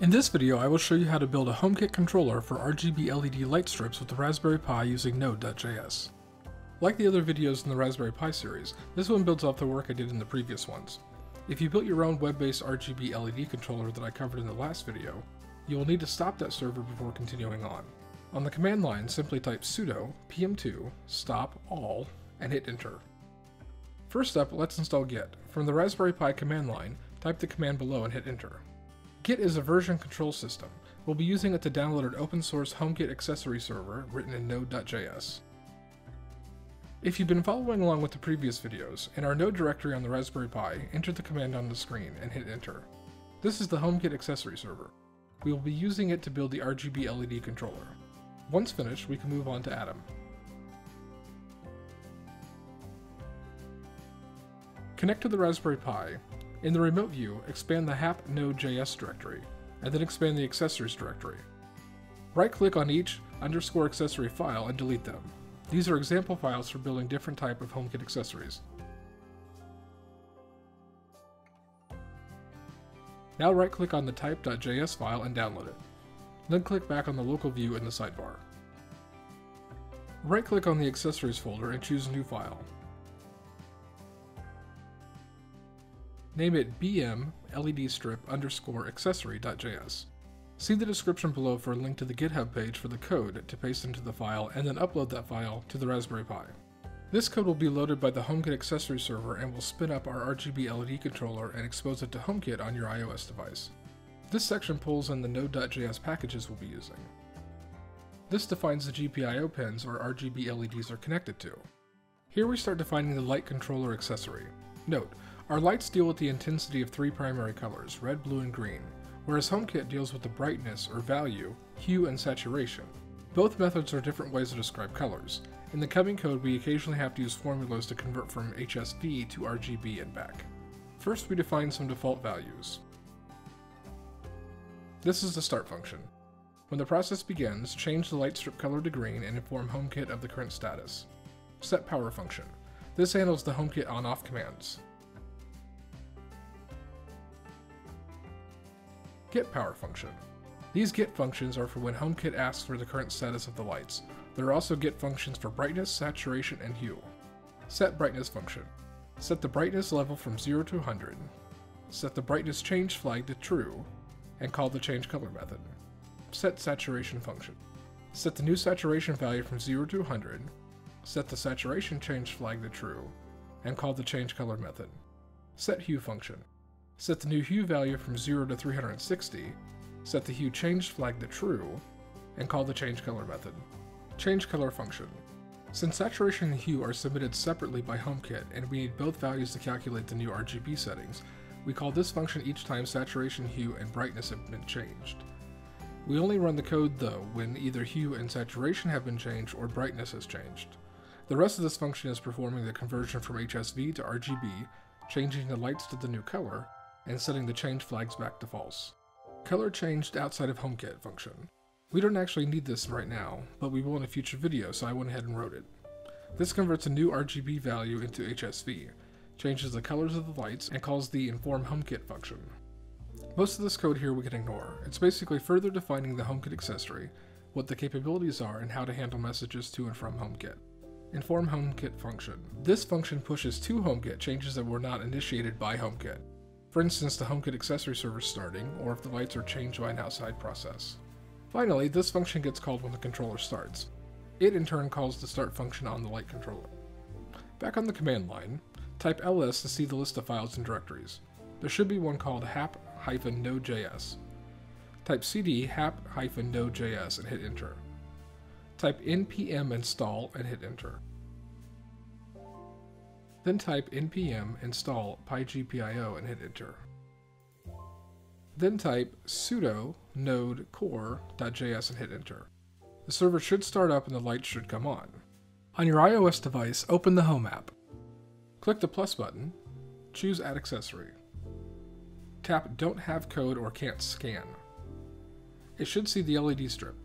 In this video, I will show you how to build a HomeKit controller for RGB LED light strips with the Raspberry Pi using Node.js. Like the other videos in the Raspberry Pi series, this one builds off the work I did in the previous ones. If you built your own web-based RGB LED controller that I covered in the last video, you will need to stop that server before continuing on. On the command line, simply type sudo pm2 stop all and hit enter. First up, let's install Git. From the Raspberry Pi command line, type the command below and hit enter. Git is a version control system. We'll be using it to download an open source HomeKit accessory server written in Node.js. If you've been following along with the previous videos, in our Node directory on the Raspberry Pi, enter the command on the screen and hit enter. This is the HomeKit accessory server. We will be using it to build the RGB LED controller. Once finished, we can move on to Atom. Connect to the Raspberry Pi in the remote view, expand the hap node.js directory, and then expand the accessories directory. Right-click on each underscore accessory file and delete them. These are example files for building different type of HomeKit accessories. Now right-click on the type.js file and download it. Then click back on the local view in the sidebar. Right-click on the accessories folder and choose New File. Name it bm LED strip underscore accessory.js. See the description below for a link to the GitHub page for the code to paste into the file and then upload that file to the Raspberry Pi. This code will be loaded by the HomeKit accessory server and will spin up our RGB LED controller and expose it to HomeKit on your iOS device. This section pulls in the Node.js packages we'll be using. This defines the GPIO pins our RGB LEDs are connected to. Here we start defining the light controller accessory. Note, our lights deal with the intensity of three primary colors, red, blue, and green, whereas HomeKit deals with the brightness or value, hue, and saturation. Both methods are different ways to describe colors. In the coming code, we occasionally have to use formulas to convert from HSV to RGB and back. First, we define some default values. This is the start function. When the process begins, change the light strip color to green and inform HomeKit of the current status. Set power function. This handles the HomeKit on-off commands. Get power function. These get functions are for when HomeKit asks for the current status of the lights. There are also get functions for brightness, saturation, and hue. Set brightness function. Set the brightness level from 0 to 100. Set the brightness change flag to true, and call the change color method. Set saturation function. Set the new saturation value from 0 to 100. Set the saturation change flag to true, and call the change color method. Set hue function. Set the new hue value from 0 to 360, set the hue changed flag to true, and call the change color method. Change color function. Since saturation and hue are submitted separately by HomeKit and we need both values to calculate the new RGB settings, we call this function each time saturation, hue, and brightness have been changed. We only run the code though when either hue and saturation have been changed or brightness has changed. The rest of this function is performing the conversion from HSV to RGB, changing the lights to the new color, and setting the change flags back to false. Color changed outside of HomeKit function. We don't actually need this right now, but we will in a future video, so I went ahead and wrote it. This converts a new RGB value into HSV, changes the colors of the lights, and calls the inform HomeKit function. Most of this code here we can ignore. It's basically further defining the HomeKit accessory, what the capabilities are, and how to handle messages to and from HomeKit. Inform HomeKit function. This function pushes to HomeKit changes that were not initiated by HomeKit. For instance, the HomeKit accessory server starting, or if the lights are changed by an outside process. Finally, this function gets called when the controller starts. It in turn calls the start function on the light controller. Back on the command line, type ls to see the list of files and directories. There should be one called hap-node.js. Type cd hap-node.js and hit enter. Type npm install and hit enter. Then type npm install pigpio and hit enter. Then type sudo node core.js and hit enter. The server should start up and the lights should come on. On your iOS device, open the Home app. Click the plus button, choose Add Accessory. Tap Don't Have Code or Can't Scan. It should see the LED strip.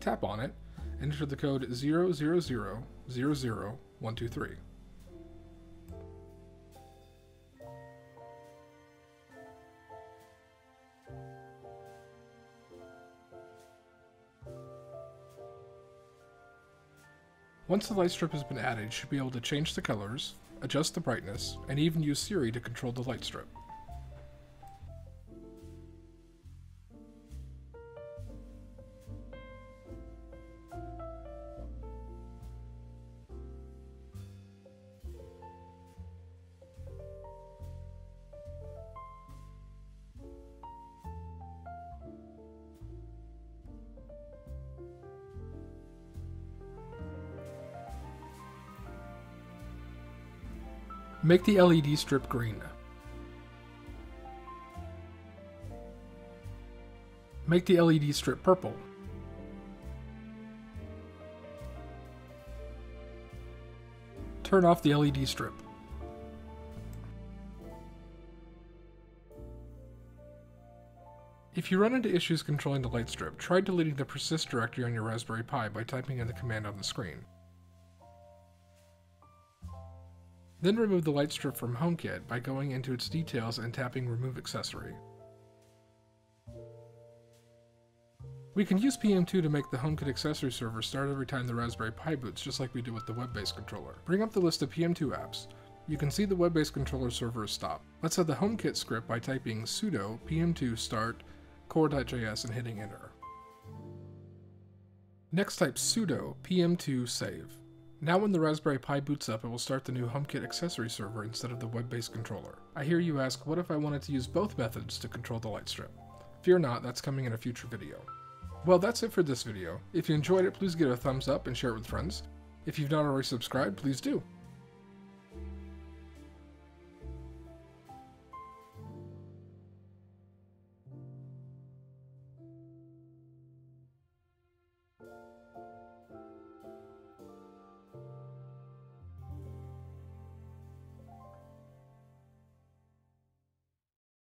Tap on it enter the code 000000123. Once the light strip has been added, you should be able to change the colors, adjust the brightness, and even use Siri to control the light strip. Make the LED strip green. Make the LED strip purple. Turn off the LED strip. If you run into issues controlling the light strip, try deleting the persist directory on your Raspberry Pi by typing in the command on the screen. Then remove the light strip from HomeKit by going into its details and tapping Remove Accessory. We can use PM2 to make the HomeKit accessory server start every time the Raspberry Pi boots, just like we do with the web-based controller. Bring up the list of PM2 apps. You can see the web-based controller server is stopped. Let's add the HomeKit script by typing sudo pm2 start core.js and hitting enter. Next type sudo pm2 save. Now when the Raspberry Pi boots up, it will start the new HomeKit accessory server instead of the web-based controller. I hear you ask, what if I wanted to use both methods to control the light strip? Fear not, that's coming in a future video. Well, that's it for this video. If you enjoyed it, please give it a thumbs up and share it with friends. If you've not already subscribed, please do.